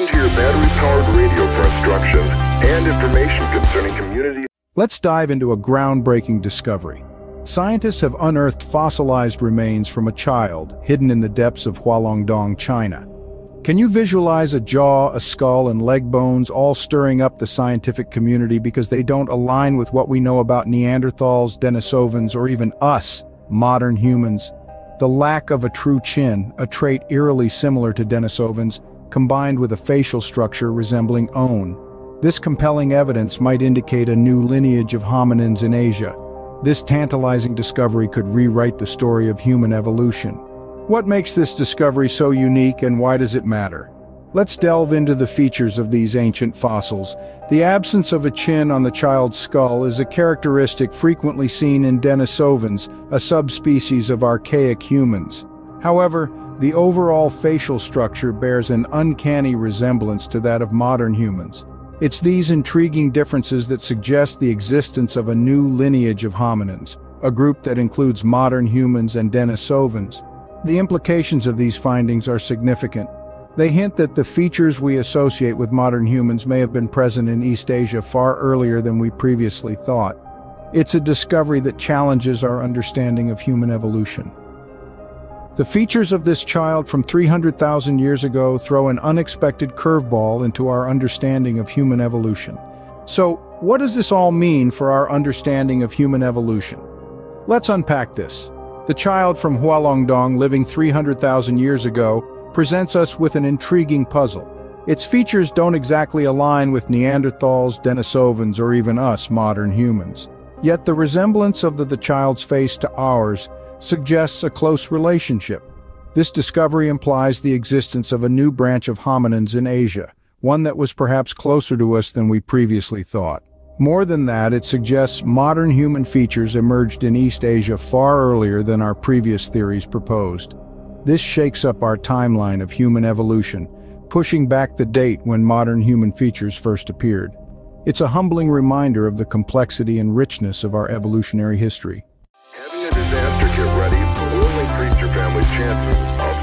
Listen to your battery-powered radio for instructions and information concerning community. Let's dive into a groundbreaking discovery. Scientists have unearthed fossilized remains from a child hidden in the depths of Hualongdong, China. Can you visualize a jaw, a skull, and leg bones all stirring up the scientific community because they don't align with what we know about Neanderthals, Denisovans, or even us, modern humans? The lack of a true chin, a trait eerily similar to Denisovans, combined with a facial structure resembling own. This compelling evidence might indicate a new lineage of hominins in Asia. This tantalizing discovery could rewrite the story of human evolution. What makes this discovery so unique and why does it matter? Let's delve into the features of these ancient fossils. The absence of a chin on the child's skull is a characteristic frequently seen in Denisovans, a subspecies of archaic humans. However, the overall facial structure bears an uncanny resemblance to that of modern humans. It's these intriguing differences that suggest the existence of a new lineage of hominins, a group that includes modern humans and Denisovans. The implications of these findings are significant. They hint that the features we associate with modern humans may have been present in East Asia far earlier than we previously thought. It's a discovery that challenges our understanding of human evolution. The features of this child from 300,000 years ago throw an unexpected curveball into our understanding of human evolution. So, what does this all mean for our understanding of human evolution? Let's unpack this. The child from Hualongdong living 300,000 years ago presents us with an intriguing puzzle. Its features don't exactly align with Neanderthals, Denisovans, or even us modern humans. Yet the resemblance of the, the child's face to ours suggests a close relationship. This discovery implies the existence of a new branch of hominins in Asia, one that was perhaps closer to us than we previously thought. More than that, it suggests modern human features emerged in East Asia far earlier than our previous theories proposed. This shakes up our timeline of human evolution, pushing back the date when modern human features first appeared. It's a humbling reminder of the complexity and richness of our evolutionary history. Kit ready will increase your family's chances